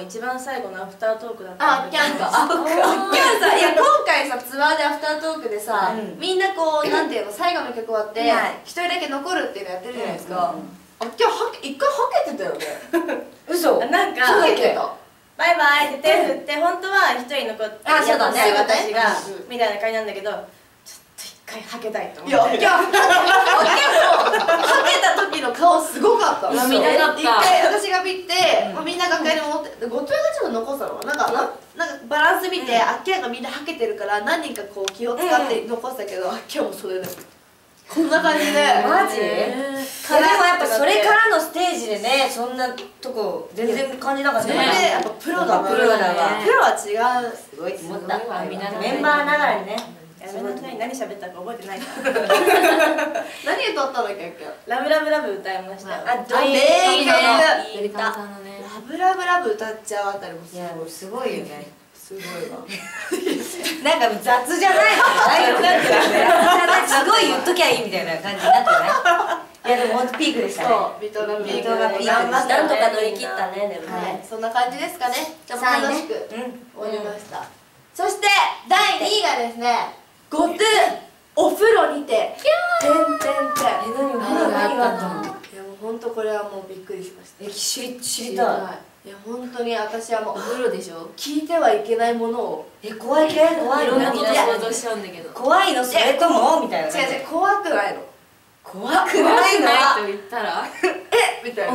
一番最後のアフタートークだったあ、キャンか。あ、キャンさ、いや、今回さ、ツアーでアフタートークでさ、うん。みんなこう、なんていうの、最後の曲終わってはい、一人だけ残るっていうのやってるじゃないですか。うんあ、今日はけ、一回はけてたよね。嘘。なんかはけ？てた。バイバイって手振って本当は一人残ってあそうだね。私がうん。みたいな感じなんだけど回はけたいと思いって。や、いや、はけた時の顔すごかった。涙だった。一回私が見て、まあみんな楽屋に戻って、後藤がちょっと残したのかななんか、ななんかバランス見て、あっきゃがみんなはけてるから、何人かこう気を使って残したけど、あっきゃもそれで。こんな感じで。マジ？えいやでもやっぱそれからのステージでねそんなとこ全然感じなかったからでやっぱプロだわプロだわ。プロは違う。すごいと思った。メンバーながらにね。ーやめなさい。何喋ったか覚えてないから。何歌ったんだっけラブラブラブ歌いましたよ。ああいい名曲ねデリカンさんのね。ラブラブラブ歌っちゃうあたりもすごい。すごいよね。すごいわ。なんか雑じゃない。大丈夫なんかすごい言っときゃいいみたいな感じになってない？いやでも本当ピークでしたね。そうビトがピークでしたなんとか乗り切ったねでもはい。ねそんな感じですかね。じゃあもう楽しく。うん。終わりました。そして第2位がですね「ゴトゥお風呂にて」てんてんてん。え何何があったの？いやもう本当これはもうびっくりしました。え知り知りたい。いや本当に私はもうお風呂でしょ。聞いてはいけないものを。え怖い系怖いの？しちゃうんだけど。怖いの？それともみたいな違う違う怖くないの怖くないのないと言ったら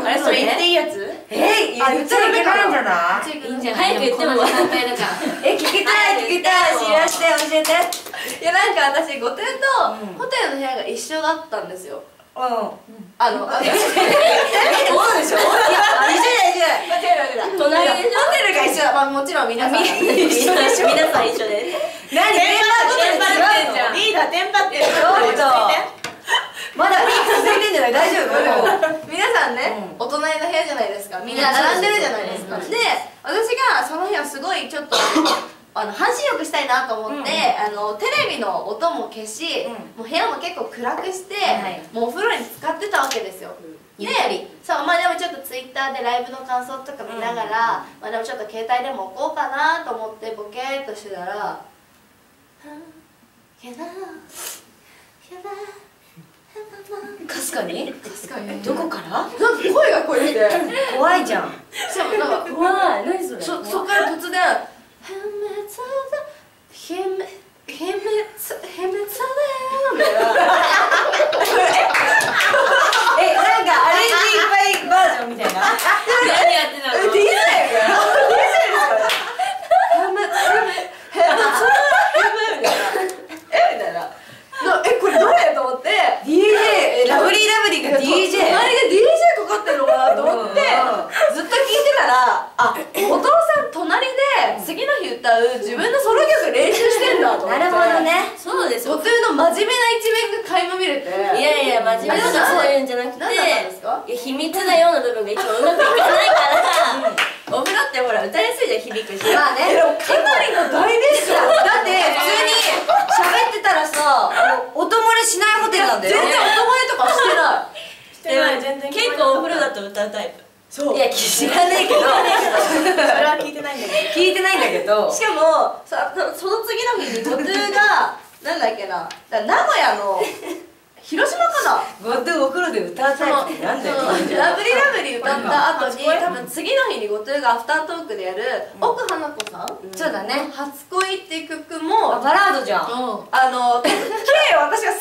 あれそれ言っていいやつ？え言っちゃいけないんじゃない？いいんじゃない？早く言っても時間帯だか。らえ聞きたい聞きたい 知らせて教えて。いやなんか私御殿とうん。ホテルの部屋が一緒だったんですよ。うん。あのあそうでしょいや一緒だ一緒だホテルが一緒だまあもちろん皆さん一緒でしょ皆さん一緒です何テンパってんじゃんリーダーテンパってるちょっとまだピークじゃない大丈夫？皆さんね、うお隣の部屋じゃないですか。みんな並んでるじゃないですか、で私がその日はすごいちょっと あの半身浴したいなと思って、あのテレビの音も消し、うん。もう部屋も結構暗くして、はい。もうお風呂に浸かってたわけですよ、ゆったり。でそうまあでもちょっとツイッターでライブの感想とか見ながら、まあでもちょっと携帯でも置こうかなと思ってボケーっとしてたら「はぁやだやだかすかに？確かに。どこから？なんか声がこえて。怖いじゃん。そうなんか怖い。何それ？そそこから突然「秘密だ秘密秘密秘密だよ」みたいな。えなんかアレンジいっぱいバージョンみたいな。何やってたの DJ みたいな DJ ですかね秘密秘密秘密みたいなえみたいななえこれ誰と思って DJ えラブリーラブリーが DJ 隣で DJ かかってるのかなと思ってうんずっと聞いてたらあお父さん隣で次の日歌う自分のソロ曲練習してんだと思って。なるほどね。そうです途中の真面目な一面が垣間見れて。いやいや真面目なこと言うんじゃなくていや秘密だよの部分が一番うまくいかないから お風呂ってほら歌いやすいじゃん響くし。まあね。えでもかなりの大熱唱だって普通に喋ってたらさあの音漏れしないホテルなんだよ。全然音漏れとかしてない。してない全然結構お風呂だと歌うタイプそう。いや知らねえけど。それは聞いてないんだけど。聞いてないんだけど。しかもさその次の日に途中が なんだっけな。だ名古屋の広島かな。ゴッドお風呂で歌うタイプってなんだよ。ラブリーラブリー歌った後に多分次の日に後藤がアフタートークでやる奥花子さん？そうだね。初恋っていう曲あもバラードじゃん。あの計私が30分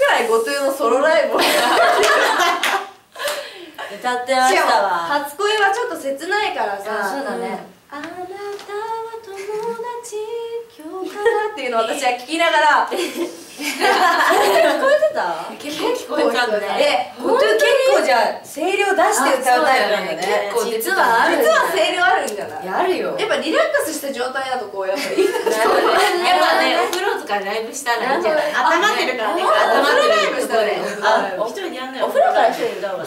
ぐらい後藤のソロライブを歌ってましたわ。初恋はちょっと切ないからさ。あそうだね。あなたは友達今日からっていうのを私は聞きながら聞こえてた？結構聞こえたんだねえゴッド結構じゃあ声量出して歌うタイプなんだね。結構実はある実は声量あるんじゃな。いあるよ。やっぱリラックスした状態だとこうやっぱいい やっぱねお風呂とかライブしたらいいんじゃない頭ってるからね。頭ってるライブしたらいいあ一人でやんないお風呂から一人で歌うわ。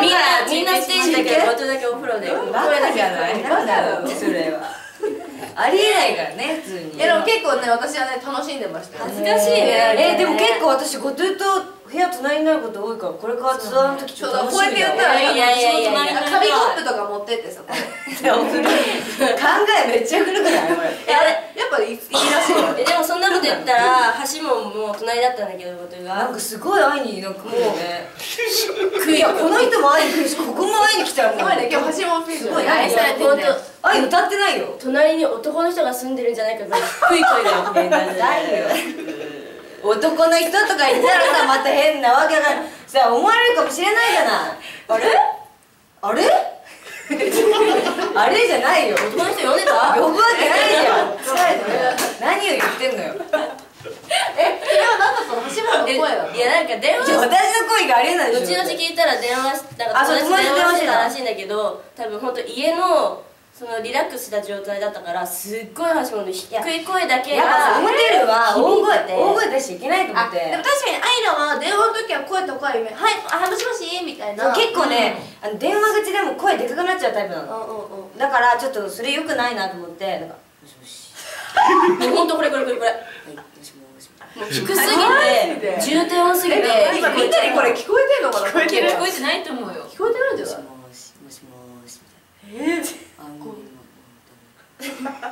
みん。なみんなステージだけど途中だけお風呂で。バカじゃないなんだろう。それはありえないからね普通に。いやでも結構ね私はね楽しんでましたよ。恥ずかしいね。えでも結構私ゴトゥと部部屋隣になること多いからこれからツアーの時ちょっと楽しみそうだこうやって言ったらいやいや。いやいやいや。紙コップとか持ってってさこうや古い考えめっちゃ古くない？これえあれ？やっぱいいいいらしいでもそんなこと言ったら橋ももう隣だったんだけど僕がなんかすごい会いになんかもう。ねいやこの人も会いに来るしここも会いに来たらもうすごいね今日橋本フィルすごい愛されてるね愛歌ってないよ。隣に男の人が住んでるんじゃないかぐらい低い声がねな。んないよ 男の人とか言ったらさまた変なわけがさ思われるかもしれないじゃない。あれ？あれ？あれじゃないよ。男の人呼んでた？呼ぶわけないじゃん。何を言ってんのよ。えそれは何だったの橋本のえ声なのいやなんか電話？私の声がありえないでしょ。後々聞いたら電話しなんかあそう友達と電話してたらしいんだけど多分本当家のそのリラックスした状態だったからすっごい橋本の低い声だけやっぱがホテルは大声大声出しちゃいけないと思あって。でも確かにアイラは電話の時は声高いめはいあもしもしみたいな。結構ね、あの電話口でも声でかくなっちゃうタイプなうんのうんうん。だからちょっとそれ良くないなと思ってなんかもしもし。もう本当これこれこれこれ。はいもしもしもう低すぎて重低音すぎて。え今みんなにこれ聞こえてんのかな？聞こえてる聞聞こえてないと思うよ。こえてるんじゃないもしもしもしもしみたいな。えあもうみ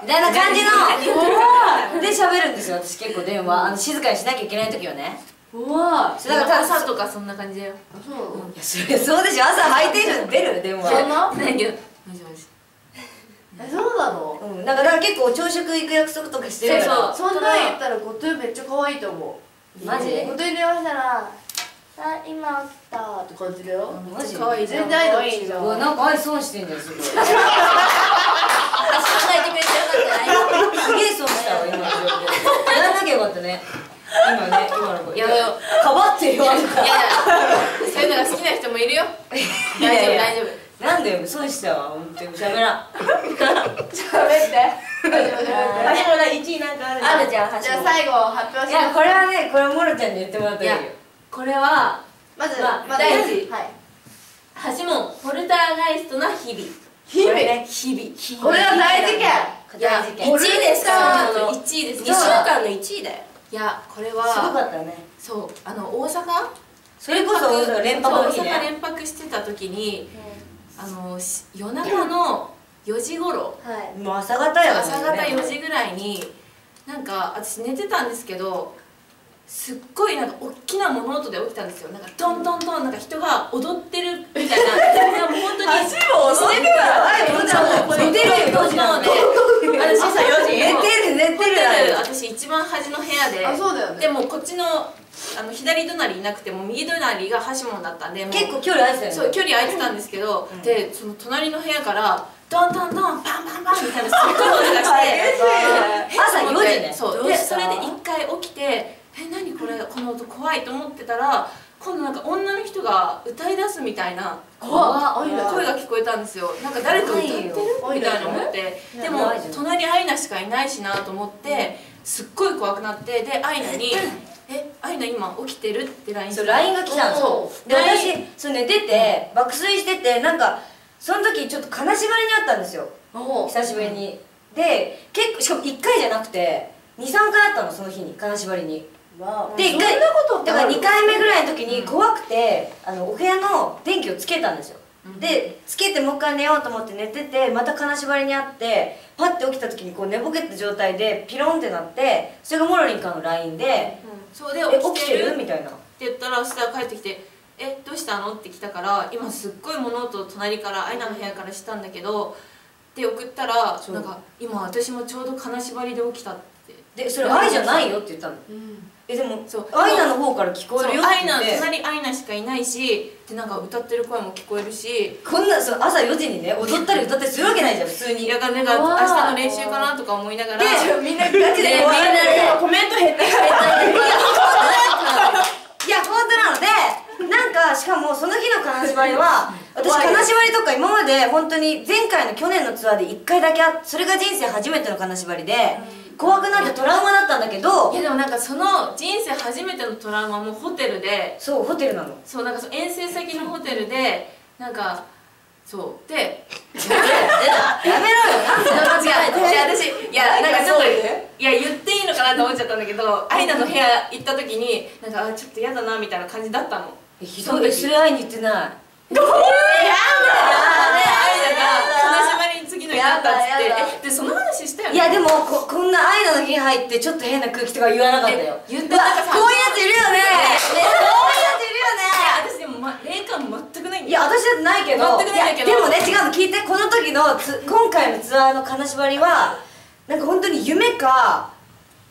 たいな感じので喋るんですよ。私結構電話。あの静かにしなきゃいけない時はね。うわだから朝とかそんな感じだよ。そう。いやそれそうでしょ。朝ハイテンションで出る電そん話な？だけど。もしもしえそうなの？うん。だから結構朝食行く約束とかしてるから。そんなん言ったら後藤めっちゃ可愛いと思う。マジ？後藤に電話したら「あ今起きた」って感じだよ。マジ？可愛いじゃん。全然アイドル違うなんか愛損してんじゃん すごいす考えてくれてよかったねげえ損したわ今の状況やらなきゃよかったね。今ね今の子いやいや。かばって言われた。いやいや。そういうのが好きな人もいるよ。大丈夫大丈夫。なんだよ損したわ本当に。しゃべらん。喋って。大丈夫大丈夫。橋本1位なんかあるあるじゃん。橋じゃあ本最後発表します。いやこれはねこれモロちゃんに言ってもらったらいいよこれはまずまあまず第一はい。橋本ポルターガイストな日々。日々？これね日々。これは大事件。いや大事件。1位です。からあの1位です。2週間の1位だよ。いやこれすごかはったね。そう。あの大阪？それこそ大阪連泊大阪ね連泊してた時にあのし夜中の4時頃。はい。もう朝方やね朝方4時ぐらいになんか私寝てたんですけどすっごいなんか大きな物音で起きたんですよ。なんかトントントンなんか人が踊ってるみたいな。本当に足も踊ってる寝てるよ4なので私朝4時寝てる寝てる私一番端の部屋であそうだよ、ね、でもこっちのあの左隣いなくても右隣がハシモンだったんで結構距離空いてたよねそう距離空いてたんですけど、でその隣の部屋からドンドンドンパンパンパンみたいなすごい音がして朝4時ねそうでそれでいと思ってたら今度なんか女の人が歌い出すみたいな声が聞こえたんですよ。なんか誰か歌ってるみたいな思って。でも隣アイナしかいないしなと思ってすっごい怖くなってでアイナに「えアイナ今起きてる?」って LINE そう LINE が来たの。そう。で私そう寝てて爆睡しててなんかその時ちょっと金縛りにあったんですよ。お久しぶりに。で結構しかも1回じゃなくて23回あったのその日に。金縛りに。わで1回そんなことだからある2回目ぐらいの時に怖くてあのお部屋の電気をつけたんですよ。でつけてもう一回寝ようと思って寝ててまた金縛りにあってパッて起きた時にこう寝ぼけた状態でピロンってなってそれがモロリンからの LINE でそうで「え起きてる？る?」みたいな。って言ったらそしたら帰ってきて「えどうしたの?」って来たから今すっごい物音を隣からアイナの部屋からしたんだけどで送ったらなんか今私もちょうど金縛りで起きたって。でそれ愛じゃないよって言ったの。うんえでもそうアイナの方から聞こえるよってアイナ隣アイナしかいないしでなんか歌ってる声も聞こえるし。こんなそう朝4時にね踊ったり歌ったりするわけないじゃん普通に。いやなんか明日の練習かなとか思いながら。でみんなガチでね怖いみんなでコメント減ってきたいや本当なのでなんかしかもその日の金縛りは 私金縛りとか今まで本当に前回の去年のツアーで1回だけあそれが人生初めての金縛りで怖くなってトラウマだったんだけどいやでもなんかその人生初めてのトラウマもホテルでそうホテルなの。そうなんかその遠征先のホテルでなんかそうでやめろよ違ういや私いやなんかちょっといや言っていいのかなと思っちゃったんだけどアイナの部屋行った時になんかあちょっと嫌だなみたいな感じだったのえひどいそれ会いに行ってないアイナが金縛りに次の日だ。ったっつってえでその話したよねいやでもここんな愛の日入ってちょっと変な空気とか言わなかったよ言ってなんかこういうやついるよねねこういうやついるよね私でも、ま、霊感全くないんいや私だ。ってないけど全くないけどでもね違うの聞いてこの時のつ今回のツアーの金縛りはなんか本当に夢か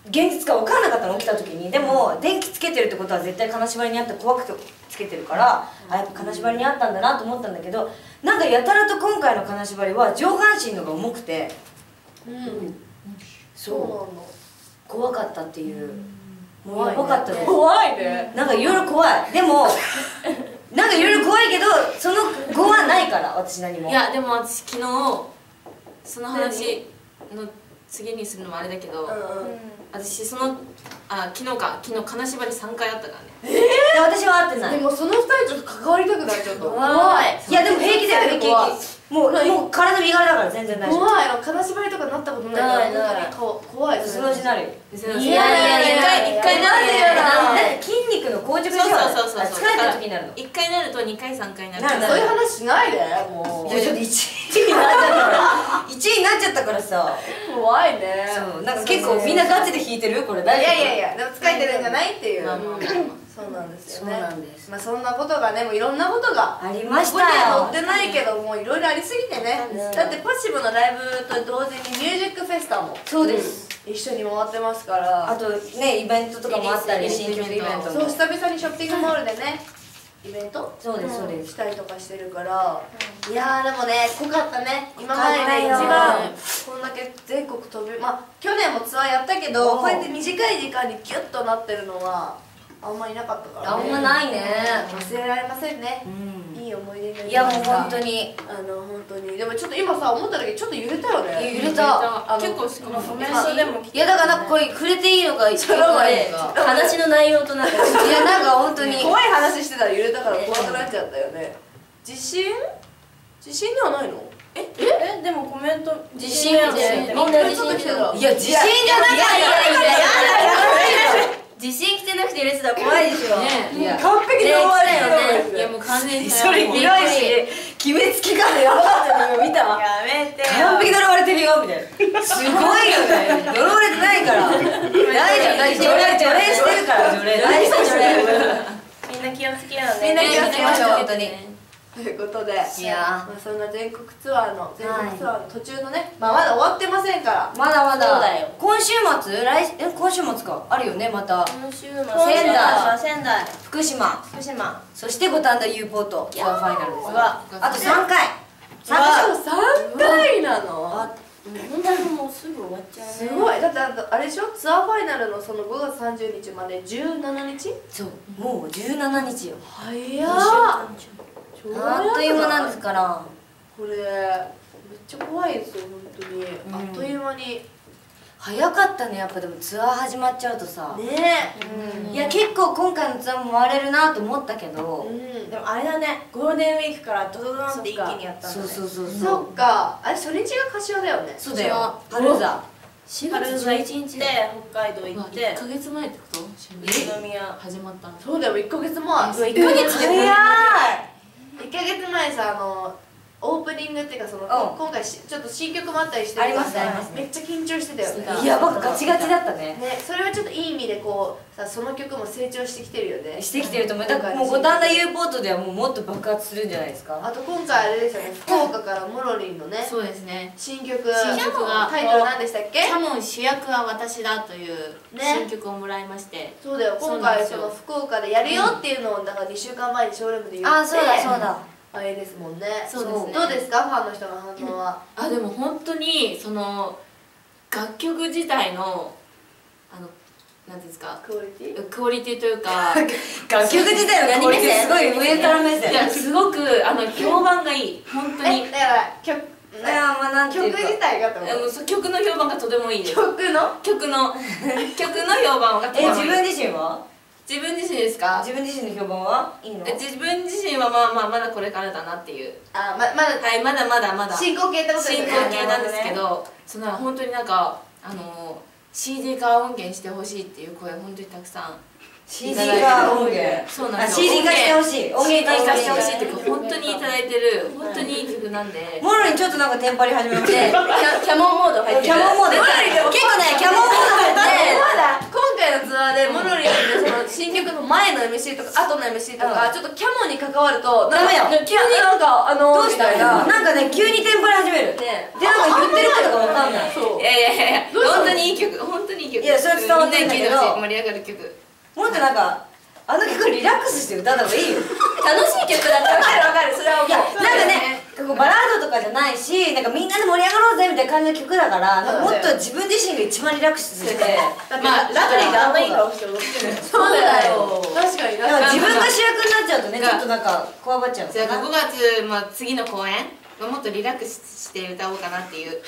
現実か分かんなかったの起きた時にでも電気つけてるってことは絶対金縛りにあって怖くてつけてるからあやっぱ金縛りにあったんだなと思ったんだけどなんかやたらと今回の金縛りは上半身のが重くてうん。そう。そう怖かったっていう。もうやばかったです。怖いね。なんかいろいろ怖い。でも なんかいろいろ怖いけどその後はないから私何も。いやでも私昨日その話の次にするのもあれだけど、うんうん。私そのあ昨日か昨日金縛り3回あったからね。で私は会ってない。でもその二人ちょっと関わりたくないちょっと。怖い。いやでも平気だよ平平気もうもう体身軽だから全然大丈夫。怖いの金縛りとかなったことないからないない本当にこ怖いそのうちなる。よいいやいやいや一回なんでや筋肉の硬直そう症そうそうそう。あ疲れてる時になるの。い1回なると2回3回になるそういう話しないでもう。やちょっと1位になっちゃったから。1位になっちゃったからさ。怖いね。そうなんか結構みんなガチで弾いてる？これ。い大丈夫やいやいやでも疲れてるんじゃないっていうそうなんですよね。まあそんなことがねもういろんなことがありましたここにはよ載ってないけどもういろいろありすぎてね。うんだってポッシブのライブと同時にミュージックフェスタもそうです。一緒に回ってますから。あとねイベントとかもあったり新曲イベントも。そう久々にショッピングモールでねイベント。そうですそうです。したりとかしてるから。いやーでもね濃かったね。今までで一番こんだけ全国飛びまあ去年もツアーやったけどうんこうやって短い時間にギュッとなってるのはあんまりなかったからあんまないね。忘れられませんね。うん。いい思い出にな。りいやもう本当に。あの本当に。でもちょっと今さ思っただけちょっと揺れたよね。揺れた。結構しかもコメンまあトでもいやだからなんかこれ触れていいのかいいのかで話の内容となんか いやなんか本当に。怖い話してたら揺れたから怖くなっちゃったよね。地震地震ではないの？え？でもコメント地震やねみんな地震来てたいや地震じゃなかった地震来てなくて揺れてたら怖いでしょ。ねいや。完璧に思われるよ。ねいやもう完全にそれいし決めつきがやばかったのよ見たわ。やめて完璧に呪われてるよみたいな。すごいよね。呪われてないから。大丈夫大丈夫。除霊除霊してるから除霊。大丈夫。除霊みんな気をつけようね。みんな気をつけましょう。本当にということでいや。まあ、そんな全国ツアーの全国ツアーの途中のね、まあ、まだ終わってませんから。まだまだ。そうだよ。今週末？来え今週末かあるよねまた。今週末。仙台。仙台。福島。福島。そして五反田 U ポート。ツアー。ファイナルです。うわ。あと3回。あと3回なのあ本当にもうすぐ終わ。っちゃうねすごい。だってあとあれでしょ？ツアーファイナルのその5月30日まで17日？そう。もう17日よ。早っ。超あっという間なんですから。これめっちゃ怖いですよ本当に、ん。あっという間に。早かったねやっぱでもツアー始まっちゃうとさ。ね。いや結構今回のツアーも回れるなと思ったけど。え、うん。でもあれだね。ゴールデンウィークからドドドンって一気にやったんだね。そうそうそうそそうっか。あれ初日が柏だよね。そうだよ。パルーザ4月11日で北海道行って。1ヶ月前ってこと？宇都宮始まったの。そうだよ1ヶ月前。1ヶ月で早い1ヶ月前さあのオープニングっていうかその、ん。今回しちょっと新曲もあったりしてありますからありますめっちゃ緊張してたよね。してたやばくガチガチだったね。ねそれはちょっといい意味でこうさその曲も成長してきてるよね。してきてると思う。だからもう五反田 U ポートではもうもっと爆発するんじゃないですか。あと今回あれですよね福岡からモロリンのねそうですね。新曲新曲がタイトル何でしたっけ？キャモン主役は私だというね。新曲をもらいまして。そうだよ。今回その福岡でやるよっていうのをだから2週間前にショールームで言って。あそうだそうだあれですもんね。そうですね。どうですかファンの人の反応は？あでも本当にその楽曲自体のあのなんていうんですか？クオリティ？クオリティというか 楽曲自体のクオリティすごい上から目線。いやすごくあの 評判がいい。本当に。えだから曲いやまあなんていうか。曲自体がってこあのそう曲の評判がとてもいいです。と曲の？曲の曲の評判がとてえもいい。自分自身は？自分自身ですか？自分自身の評判は？いいの？え自分自身はまあまあまだこれからだなっていう。あままだはいまだまだまだ。進行形ってことです進ね行形なんですけどその本当になんかあの CD 化音源してほしいっていう声本当にたくさん。CD 化音源？あそうなんですよ。CD 化してほしい。音源化化しててほしいっていうか本当にいただいてる本当にいい曲なんで。モロにちょっとなんかテンパり始めましでキたャキャモンモード入ってる。キャモンモード？結構ねキャモンモード入ってまだ今回のツアーでモノリンでその新曲の前の MC とか後の MC とか、うん。ちょっとキャモンに関わるとダメよ。急になんかあのどうしたみたいな。なんかね急にテンパり始める。ね。でなんか言ってることが分かんない。そう。いやいやいや本当にいい曲本当にいい曲。いやそれは伝わってないてほしい盛り上がる曲。もっとなんかあの曲リラックスして歌った方がいいよ。楽しい曲だった。わらかるわかるそれは思う。なんかねバラードとかじゃないしなんかみんなで盛り上がろうぜみたいな感じの曲だからもっと自分自身が一番リラックスして まあラブリーがあんないい顔して踊ってる。そうだよ。確かにだから自分が主役になっちゃうとねちょっとなんかこわばっちゃうんじゃあですよ5月、まあ、次の公演はもっとリラックスして歌おうかなっていう。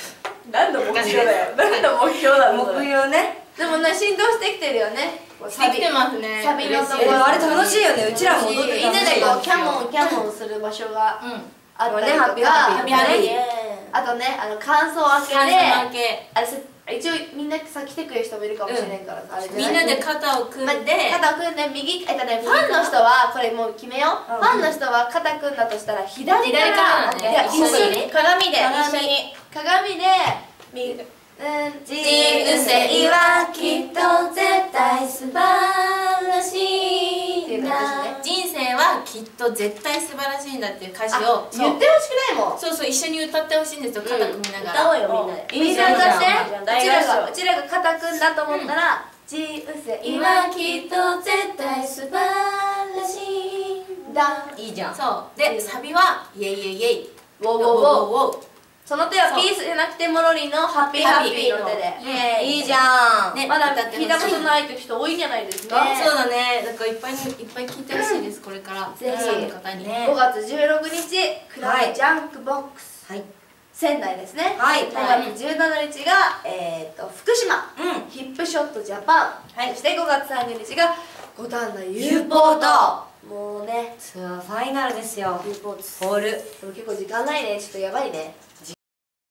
何の目標だよ。何の目標なのそ目れ標ね。でもね浸透してきてるよね。してきてますね。サビのとこえでもあれ楽しいよね。うちらも踊ってみんなでこうキャモンンキャモンする場所が。うんあったりとか。ハッピーハッピー。ねあとねあの感想明け感で想負け。あれさ一応みんなさ来てくれる人もいるかもしれないからさ、あれじゃい？みんなで肩を組まんで。肩を組んで右えっとねファンの人はこれもう決めよう、うん。ファンの人は肩組んだとしたら左から。左から。ねいや一緒に。ね。鏡で。鏡。一緒に鏡で右うん。人生はきっと絶対素晴らしいんだ。人生はきっと絶対素晴らしいんだっていう歌詞を言ってほしくないもん。そうそう一緒に歌ってほしいんですよ肩組みながら、歌おうよみんな。でみんな歌っていいじゃん。うちらがうちらが肩組んだと思ったら人生今はきっと絶対素晴らしいんだ。いいじゃん。そうでサビはイエイイエイイエイ。ウォーウォーウォーウ。ォーその手はピースじゃなくてモロリのハッピーハッピー。の手で。いいじゃん。ねまだ聞いたことないって人多いんじゃないですか、ね。そうだね。だからいっぱいにいっぱい聞いてほしいですこれから。ぜひ。の方に。ね。5月16日クラブジャンクボックス、はい。仙台ですね。はい。5月17日が、えー、と福島。うん。ヒップショットジャパン、はい。そして5月30日が五反田 U ユーポートもうね。ツアーファイナルですよ。ユーポートホール。でも結構時間ないね。ちょっとやばいね